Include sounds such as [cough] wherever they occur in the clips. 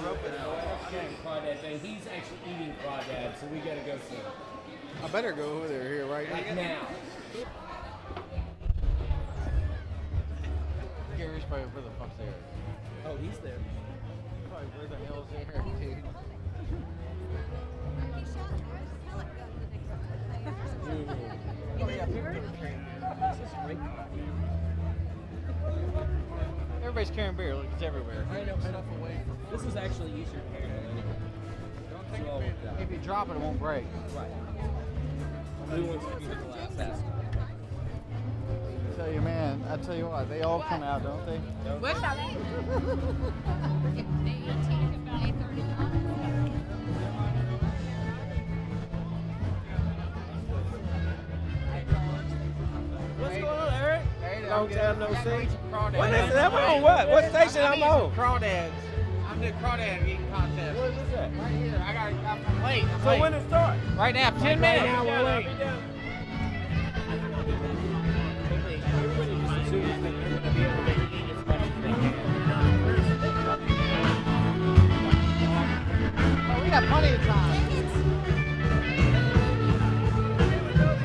getting crawdad thing. He's actually eating crawdad, so we gotta go see him. I better go over there here right Like now. now. Gary's probably where the fuck's there. Oh, he's there. Probably where the hell's there, dude. Oh yeah, people are carrying Everybody's carrying beer. Look, it's everywhere. I know. Stuff away. This is actually easier to handle anyway. Don't take So, it. If you drop it, it won't break. Right. New ones to be the last ask. I tell you, man. I tell you what, they all come out, don't they? What [laughs] Long time no see. I'm. What is it? I'm on what? What station I'm on? Crawdads. I'm doing crawdad eating contest. What is that? Right here. I got. I'm late. I'm So late. when it start? Right now, ten Right minutes. now, we're late. Oh, we got plenty of time.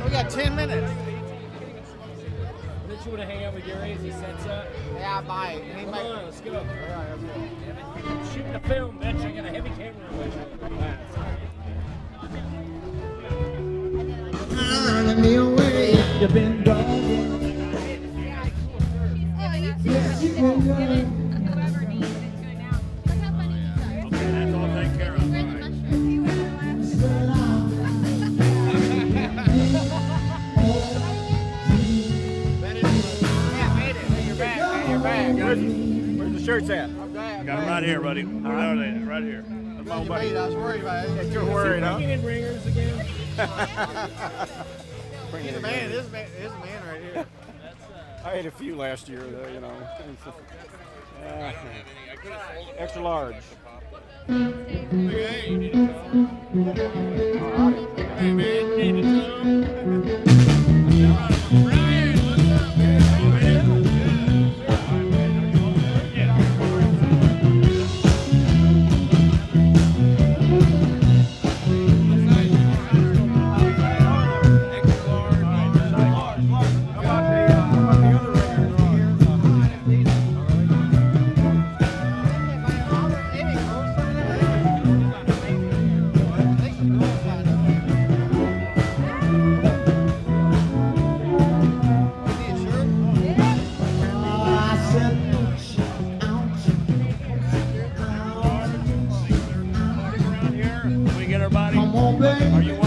We got ten minutes. Don't you want to hang out with Gary as he sets up? Yeah, I might. He Come might. on, let's go. Shooting a film, bitch. I got a heavy camera with me. You've been dogging. Oh, yes, you will learn. Yeah, Where's the shirts at? I'm glad. Got them right here, buddy. Where are they? Right here. That's my buddy. made. I was worried about it. You're worried, huh? Bringing in ringers again. [laughs] He's a man. This man, this man right here. I ate a few last year, though, you know. [laughs] Yeah. [laughs] Extra large. I Can we get our body? come on, baby. Are you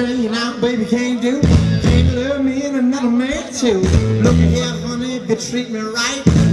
you now, baby, can't do. Can't love me and another man too. Look here, honey, if you treat me right.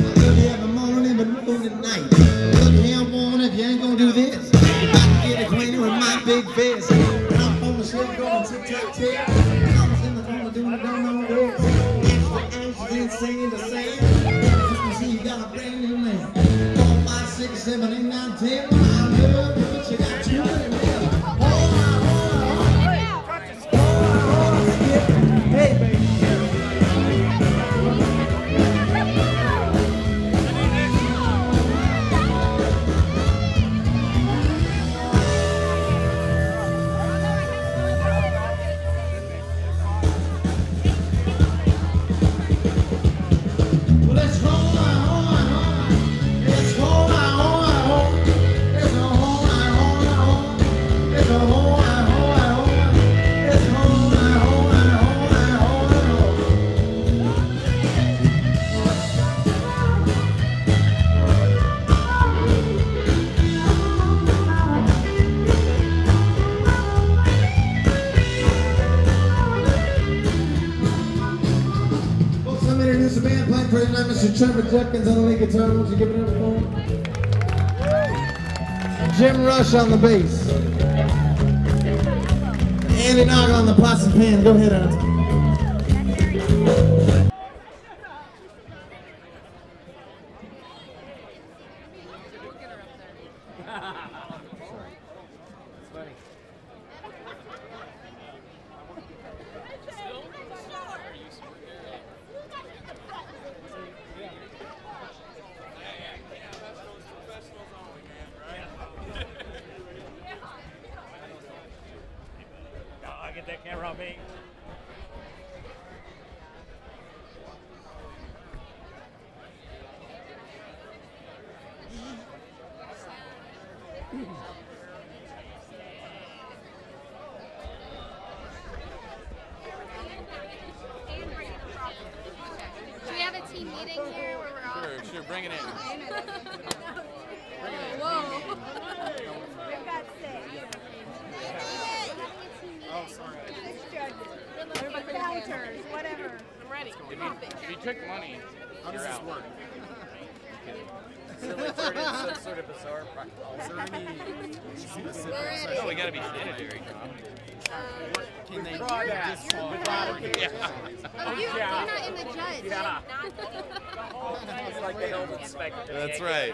Judkins on the lead guitar. Won't you give it up for? Jim Rush on the bass. Andy Nog on the pots and pan. Go ahead, Andy. All? Sure, sure, bring it in. Whoa. We've got six. Oh, sorry. Six judges. Vouchers, whatever. I'm ready. If you, if you took money, How does you're this out. work? some sort of bizarre Is there any specific We're. No, oh, we gotta be sanitary, Tom. Can they Try that. disqualify? Oh, you, you're not in the judge. Yeah. It's like the health inspector. That's right.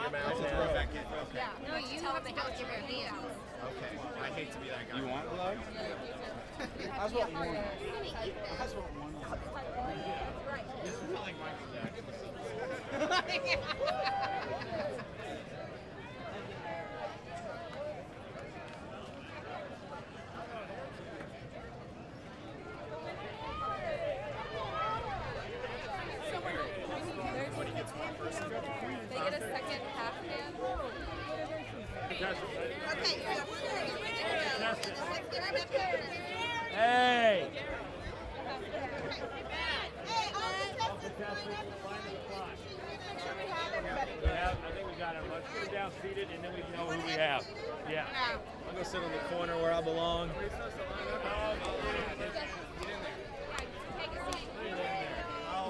Yeah. No, you have to go give your hand. Okay, I hate to be that guy. You want gloves? [laughs] That's [laughs] what one. That's what one. They get a second half hand. Hey! We have, I think we got them. Let's put it down seated and then we know who we have. Yeah. I'm gonna sit on the corner where I belong.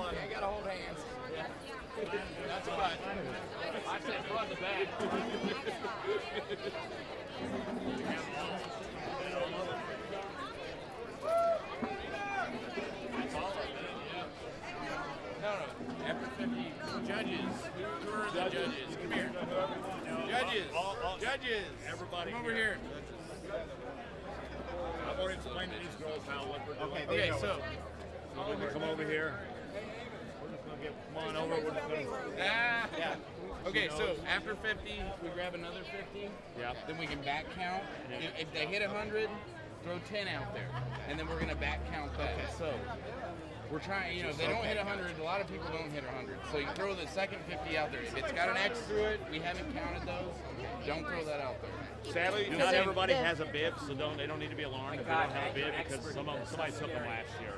I gotta hold hands. That's fine. I said front the back. Judges everybody Come over here. I've already explained to these girls how what we're doing. Okay, Okay, so. So come over here, we're just gonna get, come on over, we're just gonna. Ah, yeah. Okay, so after 50, we grab another 50. Yeah. Then we can back count. If, if they hit 100, throw 10 out there. And then we're going to back count that. So we're trying, you know, if they don't hit 100, a lot of people don't hit 100. So you throw the second 50 out there. If it's got an X through it, we haven't counted those, don't throw that out there. Sadly, not everybody has a bib, so don't they don't need to be alarmed if they don't have a bib because some of somebody took them last year.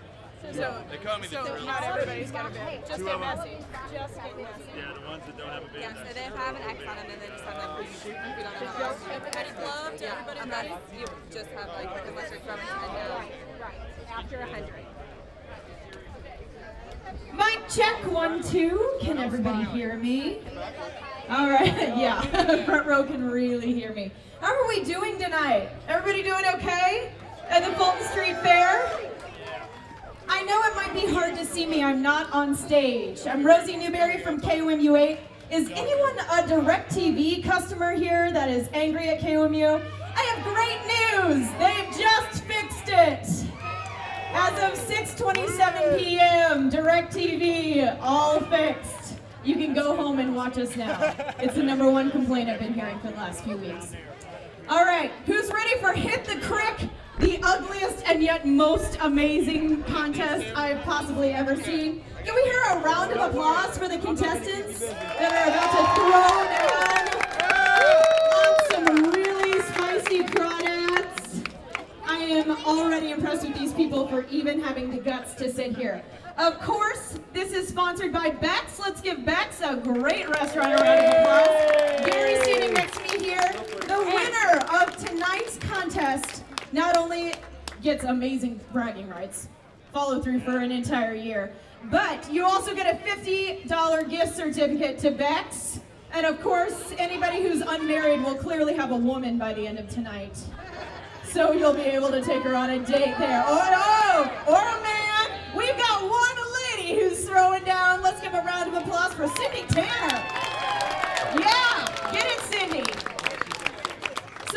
So, They call me the so drill. not everybody's got a bib. Just Two get messy. Just get messy. Yeah, the ones that don't have a bib. Yeah, so they have an X on them and they just have that blue shoot. We don't have that. Everybody gloved, yeah. Unless you just have like, unless you're throwing 10 down. Right. After a hundred. Mic check one two. Can everybody hear me? All right, [laughs] yeah. [laughs] Front row can really hear me. How are we doing tonight? Everybody doing okay at the Fulton Street Fair? I know it might be hard to see me. I'm not on stage. I'm Rosie Newberry from KOMU8. Is anyone a DirecTV customer here that is angry at KOMU? I have great news. They've just fixed it. As of 6:27 p.m., DirecTV all fixed. You can go home and watch us now. It's the number one complaint I've been hearing for the last few weeks. All right, who's ready for Hit the Crick, the ugliest and yet most amazing contest I've possibly ever seen? Can we hear a round of applause for the contestants that are about to throw down on some really spicy crawdads? I am already impressed with these people for even having the guts to sit here. Of course, this is sponsored by Bek's. Let's give Bek's a great restaurant a round of applause. Standing next to me here. The winner of tonight's contest not only gets amazing bragging rights, follow through for an entire year, but you also get a $50 gift certificate to Bek's. And of course, anybody who's unmarried will clearly have a woman by the end of tonight. So you'll be able to take her on a date there. Oh, or a man. We've got one lady who's throwing down. Let's give a round of applause for Cindy Tanner. Yeah.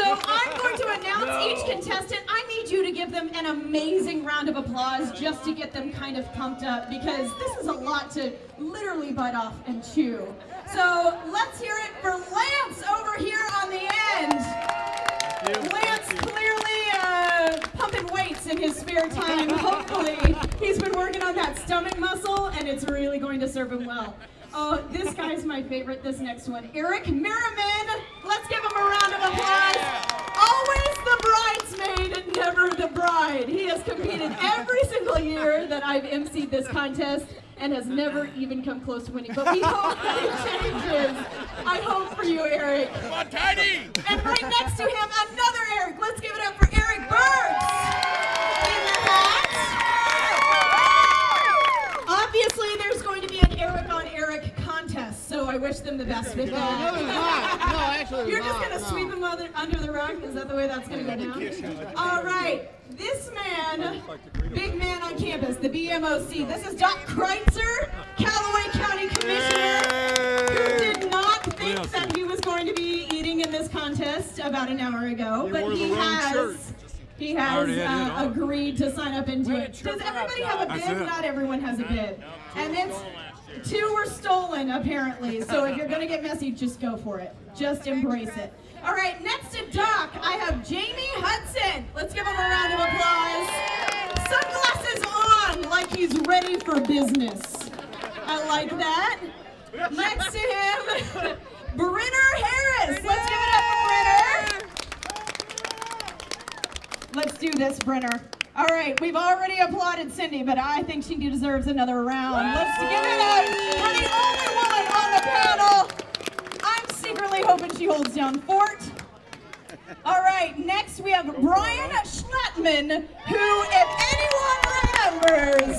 So I'm going to announce each contestant. I need you to give them an amazing round of applause just to get them kind of pumped up because this is a lot to literally bite off and chew. So let's hear it for Lance over here on the end. Lance clearly uh, pumping weights in his spare time. [laughs] Hopefully, he's been working on that stomach muscle, and it's really going to serve him well. Oh, this guy's my favorite. This next one, Eric Merriman. Let's give him a round of applause. Always the bridesmaid and never the bride. He has competed every single year that I've emceed this contest and has never even come close to winning. But we hope that it changes. I hope for you, Eric. Come on, Tiny! And right next to him, another Eric. Let's give it up for Eric Burks. In the hat. Obviously, there's going to be an Eric on Eric contest, so I wish them the best with that. No, there's not. No, actually, You're just gonna no. sweep him under, under the rug? Is that the way that's gonna go down? All right, this man, big man on campus, the BMOC. This is Doc Kreitzer, Callaway County Commissioner, who did not think that he was going to be eating in this contest about an hour ago, but he has. He has already had it uh, agreed to sign up and do it. Does everybody have a That's bib? Not everyone has a bib. And it's stolen last year. Two were stolen, apparently. So if you're gonna get messy, just go for it. Just embrace it. All right, next to Doc, I have Jamie Hudson. Let's give him a round of applause. Sunglasses on, like he's ready for business. I like that. Next to him, [laughs] Brenner Harris. Let's give it up for Brenner. Let's do this, Brenner. All right, we've already applauded Cindy, but I think she deserves another round. Let's give it up for the only woman on the panel. I'm secretly hoping she holds down fort. All right, next we have Brian Schlatman, who, if anyone remembers,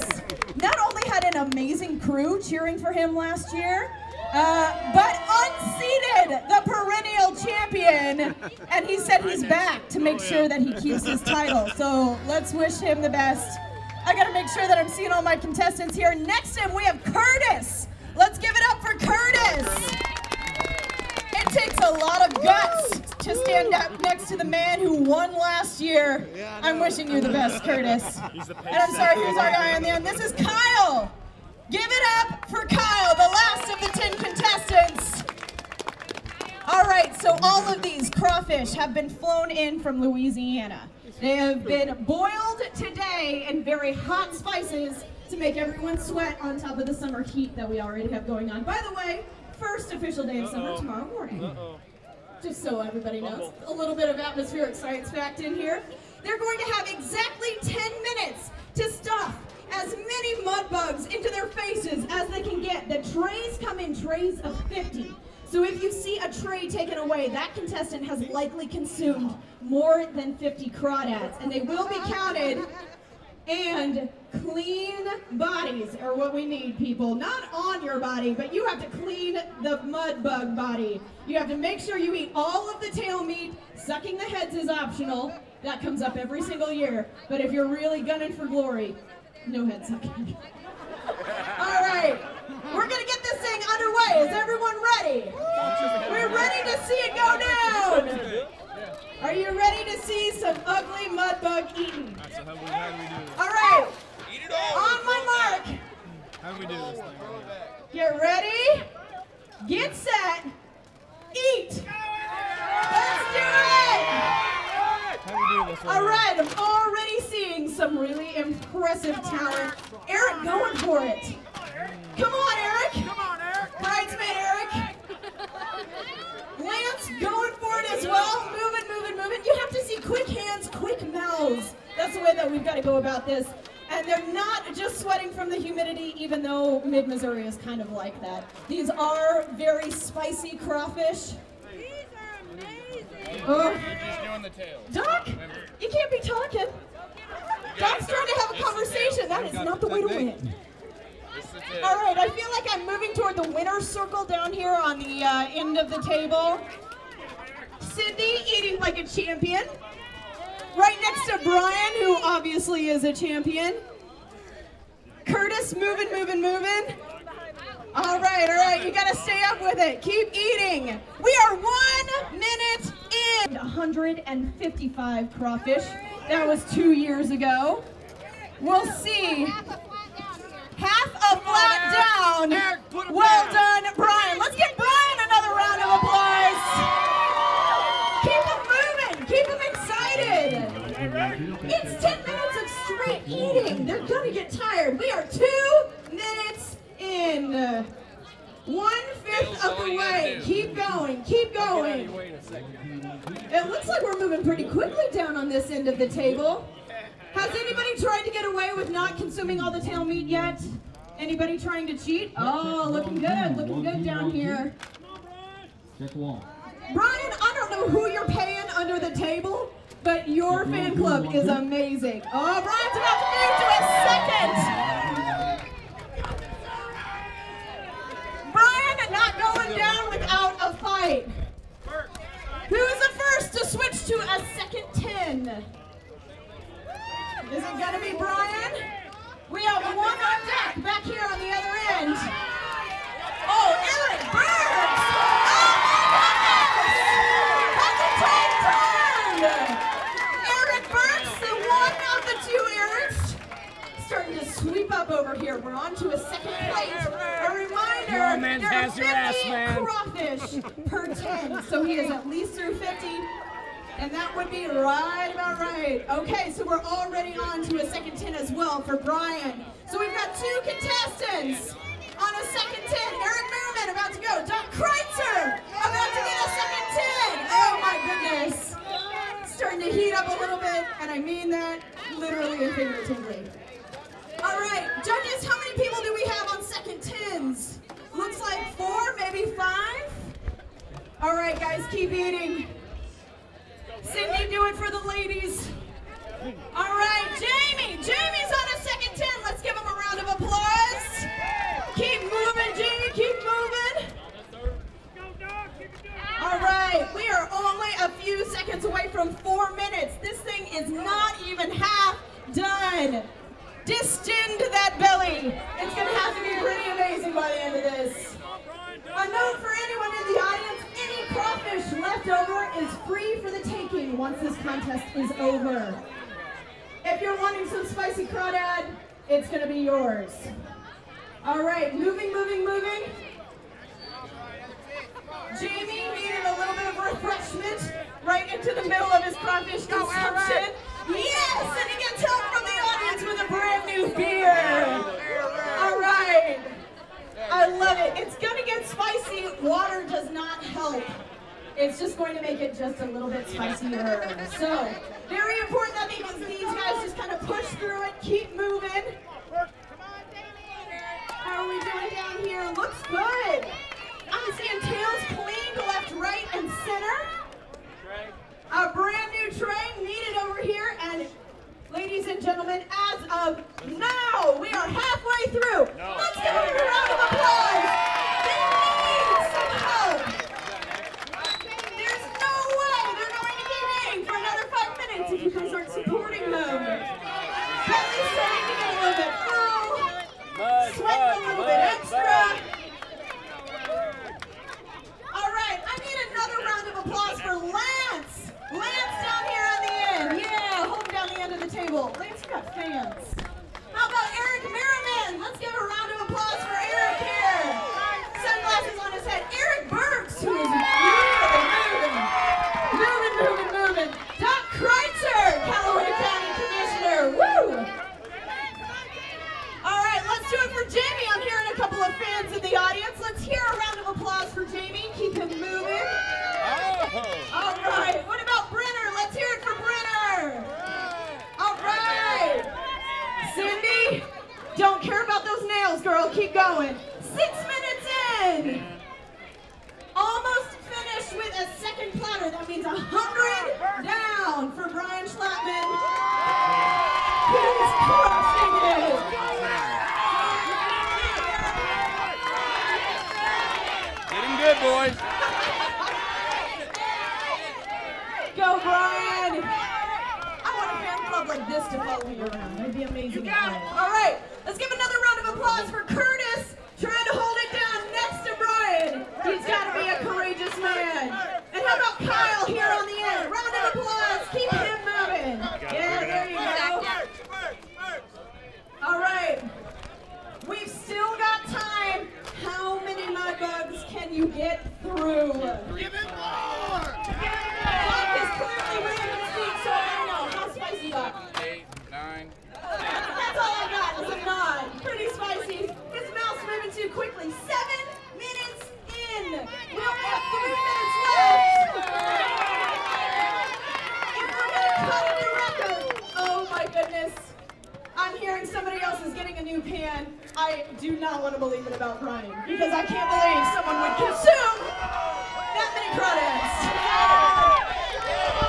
not only had an amazing crew cheering for him last year, uh, but unseated the perennial champion. And he said he's back to make sure that he keeps his title. So let's wish him the best. I gotta make sure that I'm seeing all my contestants here. Next to him, we have Curtis. Let's give it up for Curtis. It takes a lot of guts to stand up next to the man who won last year. I'm wishing you the best, Curtis. And I'm sorry, who's our guy on the end? This is Kyle. Give it up for Kyle, the last of the 10 contestants. All right, so all of these crawfish have been flown in from Louisiana. They have been boiled today in very hot spices to make everyone sweat on top of the summer heat that we already have going on. By the way, first official day of summer tomorrow morning. Just so everybody knows, a little bit of atmospheric science fact in here. They're going to have exactly 10 minutes to stuff as many mud bugs into their faces as they can get. The trays come in trays of 50. So if you see a tray taken away, that contestant has likely consumed more than 50 crawdads, and they will be counted. And clean bodies are what we need, people. Not on your body, but you have to clean the mud bug body. You have to make sure you eat all of the tail meat. Sucking the heads is optional. That comes up every single year. But if you're really gunning for glory, no head sucking. All right, we're gonna get this thing underway. Is everyone ready? We're ready to see it go down. Are you ready to see some ugly mud bug this? All right, on my mark, How do we do this thing? get ready, get set, eat. Let's do it. How do we do this? All right, I'm seeing some really impressive talent. Eric going for it. Come on, Eric. Come on, Eric. Bridesmaid Eric. [laughs] Lance going for it as well. Moving, moving, moving. You have to see quick hands, quick mouths. That's the way that we've got to go about this. And they're not just sweating from the humidity, even though mid Missouri is kind of like that. These are very spicy crawfish. Oh. You're just doing the tail. Doc, you can't be talking. Doc's trying to have a conversation. That is not the way to win. This is it. All right, I feel like I'm moving toward the winner's circle down here on the uh, end of the table. Sydney eating like a champion. Right next to Brian, who obviously is a champion. Curtis moving, moving, moving. All right, all right, you gotta stay up with it. Keep eating. We are one minute in. 155 crawfish. That was two years ago. We'll see. Half a flat down. Well done, Brian. Let's give Brian another round of applause. Keep them moving. Keep them excited. It's 10 minutes of straight eating. They're gonna get tired. We are two minutes in. One fifth of the way. Keep going. Keep going. It looks like we're moving pretty quickly down on this end of the table. Has anybody tried to get away with not consuming all the tail meat yet? Anybody trying to cheat? Oh, looking good, looking good down here. Check one. Brian, I don't know who you're paying under the table, but your fan club is amazing. Oh, Brian's about to move to a Brian not going down without a fight. Who is the first to switch to a second 10? Is it gonna be Brian? We have one on deck back here Your man there are has 50 your ass, man. crawfish per 10, so he is at least through 50. And that would be right about right. Okay, so we're already on to a second 10 as well for Brian. So we've got two contestants on a second 10. Eric Merriman about to go. Doc Kreitzer about to get a second 10. Oh my goodness. Starting to heat up a little bit, and I mean that literally and figuratively. All right, judges, how many people do we have on second 10s? Looks like four, maybe five. All right, guys, keep eating. Sydney, do it for the ladies. All right, Jamie. Jamie's on a second 10. Let's give him a round of applause. Keep moving, Jamie. Keep moving. All right, we are only a few seconds away from four minutes. This thing is not even half done. Distend that belly. It's have to contest is over. If you're wanting some spicy crawdad, it's gonna be yours. All right, moving, moving, moving. Jamie needed a little bit of refreshment right into the middle of his crawfish oh, consumption. Yes, and he gets help from the audience with a brand new beer. All right. I love it. It's gonna get spicy. Water does not help. It's just going to make it just a little bit spicier. So, very important that these guys just kind of push through and keep moving. How are we doing down here? Looks good. I'm seeing tails cleaned left, right, and center. A brand new train needed over here, and ladies and gentlemen, as of now, we are halfway through. Let's give them a round of applause. They need some help. Getting good, boys. Go, Brian! I want a fan club like this to follow you around. That'd be amazing. All right, let's give another round of applause for Curtis trying to hold it down next to Brian. He's got to be a courageous man. And how about Kyle here on the end? Round of applause. Keep him moving. Yeah, there you go. All right. We've still got time. How many mud bugs can you get through? Give it more! Mike is clearly ready to speak, so I don't know. How spicy you got? Eight, nine. That's all I got is a nod. Pretty spicy. His mouth's moving too quickly. Seven minutes in. We only have three minutes left. If we're gonna cut a new record, oh my goodness. I'm hearing somebody else is getting a new pan. I do not want to believe it about Brian because I can't believe someone would consume that many crawdads.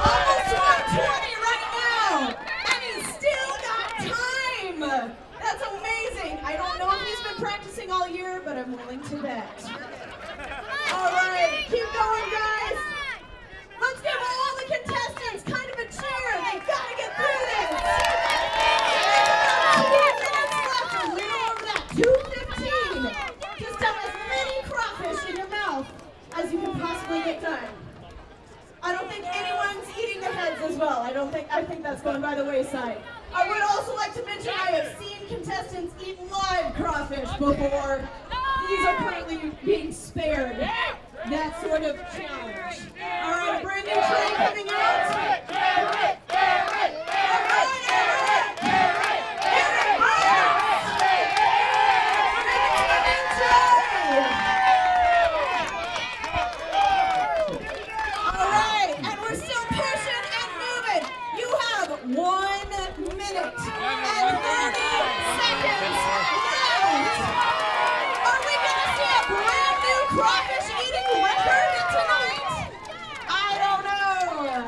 Almost 120 right now, and he's still got time. That's amazing. I don't know if he's been practicing all year, but I'm willing to bet. All right, keep going, guys. Let's give all the contestants kind of a cheer. They've got to get through this. Just have as many crawfish in your mouth as you can possibly get done. I don't think anyone's eating the heads as well. I don't think, I think that's going by the wayside. I would also like to mention I have seen contestants eat live crawfish before. These are currently being spared that sort of challenge. All right, brand new tray coming out. All right, and we're still pushing and moving. You have one minute and 30 seconds left. Are we going to see a brand new crawfish eating record tonight? I don't know.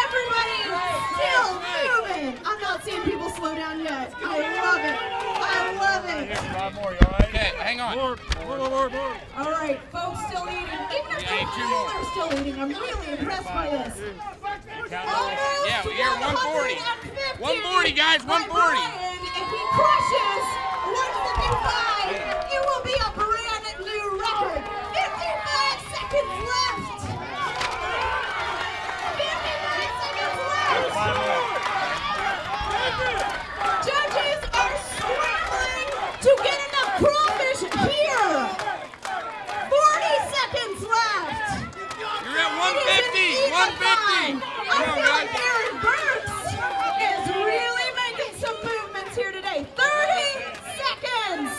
Everybody's still moving. I'm not seeing people slow down yet. I love it. I love it. Five more, you all right? Okay, hang on. More, more, more, more. All right, folks still eating. Even if Yeah, the two more. are still eating, I'm really impressed by this. Almost Yeah, we hear 140. 140, guys, 140. Brian. If he crushes 155, you will be a brand new record. 55 seconds left. 55 seconds left. Judges are scrambling to get enough crawfish here. 40 seconds left. You're at 150, 150. I Come on, feel like guys. Aaron Burks is really making some movements here today. 30 seconds.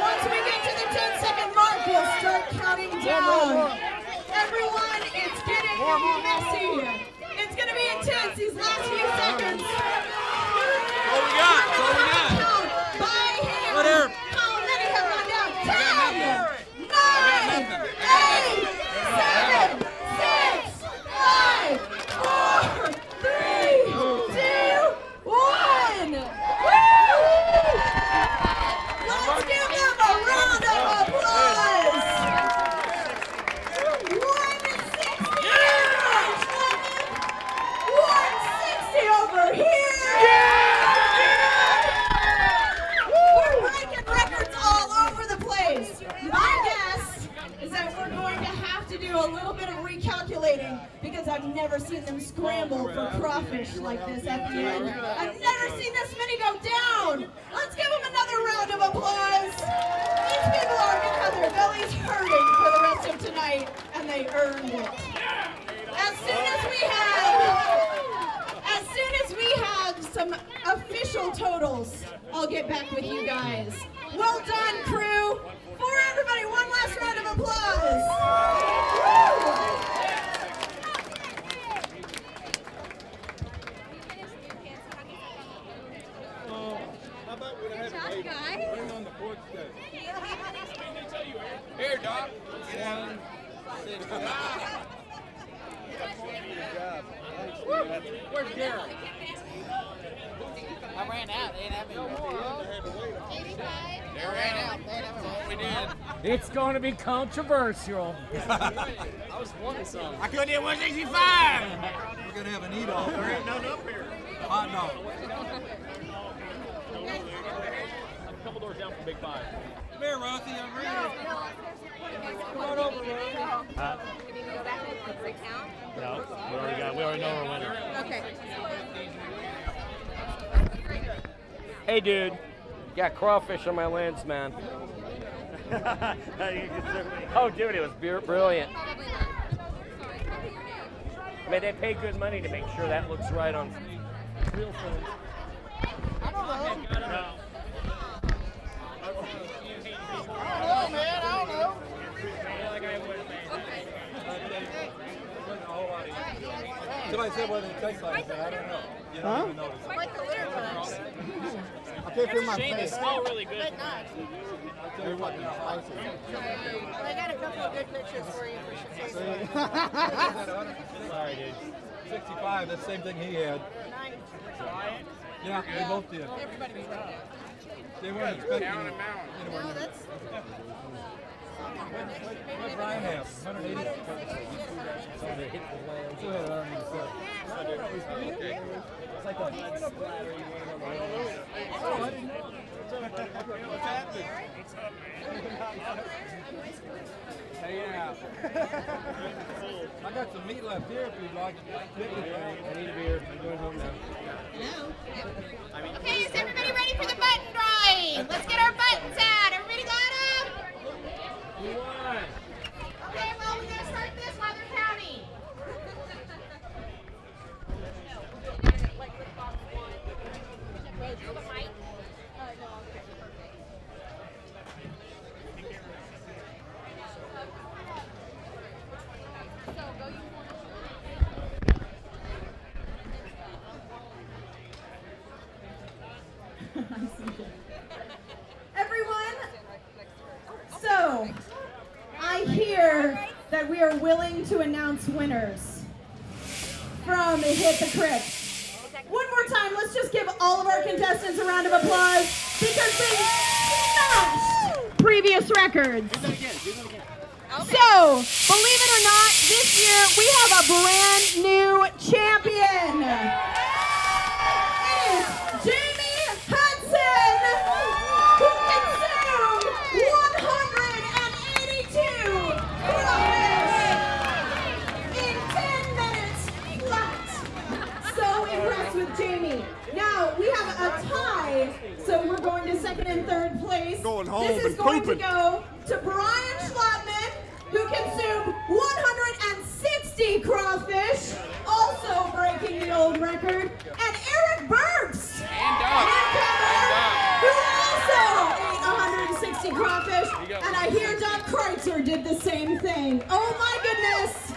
Once we get to the 10 second mark, we'll start counting down. Everyone, it's getting messy. It's going to be intense these last few seconds. What we got? What we got? Count by hand. What here? seen them scramble for crawfish like this at the end. I've never seen this many go down. Let's give them another round of applause. These people are going to have their bellies hurting for the rest of tonight, and they earned it. As soon as we have, as soon as we have some official totals, I'll get back with you guys. Well done, crew. For everybody, one last round of applause. Good job, guys. Here, Doc. Where's Garrett? I ran out. They ain't having They ran out. That's all we did. It's going to be controversial. [laughs] I was wanting some. I couldn't hit 165. We're gonna have an eat off. There ain't none up here. Hot dog. A couple doors down from Big Five. Come here, Rossi. I'm ready. Come on over, Rose. Uh, You need to go back and fix the count? no, we already got. We already know our winner. Okay. Hey, dude. Got crawfish on my lens, man. [laughs] oh, dude, it was br- brilliant. I mean, they pay good money to make sure that looks right on real film. I don't know. No. Oh, man, I don't know. Somebody said what it tastes like, but I don't know. You don't Huh? even notice. Like the litter box. I can't feel my Shane, they face. smell really good. But not. They're fucking spicy. I got a couple of good pictures for you for sure. [laughs] Sorry, dude. 65, that's the same thing he had. Yeah, they both did. Everybody was right. They weren't expecting it. No, that's. What did have? 180? Still had 187. It's like a blood splatter. I got some meat left here if you'd like. I need a beer. I'm going home now. Okay, is everybody ready for the button drawing? Let's get our buttons out. Everybody them? Who won? Okay, well, we're gonna start this while they're counting. Everyone, so I hear that we are willing to announce winners from Hit the Crick. One more time, let's just give all of our contestants a round of applause because they smashed previous records. So, believe it or not, this year we have a brand new champion. Going home this is and going pooping. to go to Brian Schlotman, who consumed 160 crawfish, also breaking the old record, and Eric Burks, And Doc. newcomer, who also ate 160 crawfish, and I hear Doc Kreutzer did the same thing. Oh my goodness!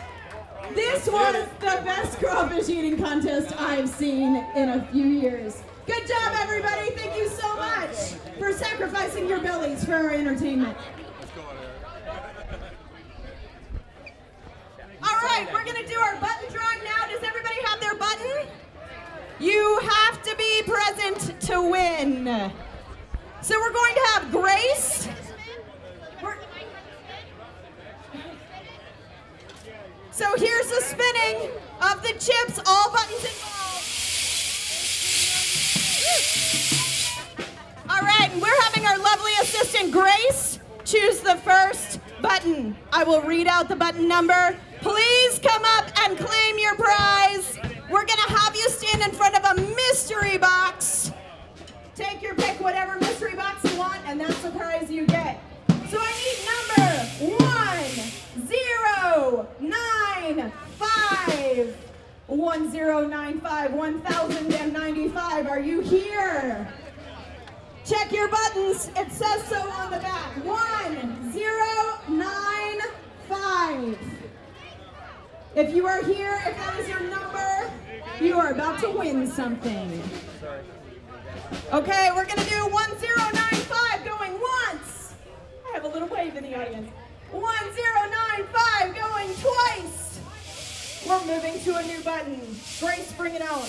This was the best crawfish eating contest I've seen in a few years. Good job, everybody. Thank you so much for sacrificing your bellies for our entertainment. All right, we're to do our button drawing now. Does everybody have their button? You have to be present to win. So we're going to have Grace. So here's the spinning of the chips, all buttons involved. All right, and we're having our lovely assistant Grace choose the first button. I will read out the button number. Please come up and claim your prize. We're going to have you stand in front of a mystery box. Take your pick, whatever mystery box you want, and that's the prize you get. So I need number one, zero, nine, five. 1095, 1095. Are you here? Check your buttons. It says so on the back. 1095. If you are here, if that is your number, you are about to win something. Okay, we're going to do 1095 going once. I have a little wave in the audience. 1095 going twice. We're moving to a new button. Grace, bring it on.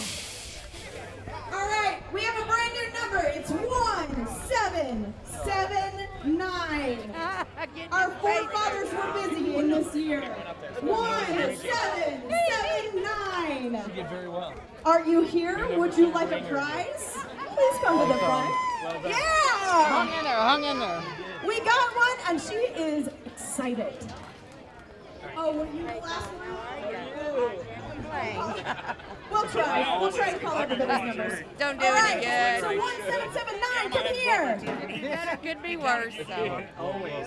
All right, we have a brand new number. It's 1779. [laughs] Our forefathers were busy in this year. 1779. You did very well. Are you here? Would you like a prize? Please come to the front. Yeah! Hung in there, hung in there. We got one, and she is excited. Oh, were you the last one? [laughs] We'll try. We'll try to call everybody's numbers. Don't do All any right, good. So 1779, come here. It Could be [laughs] worse, so. Always.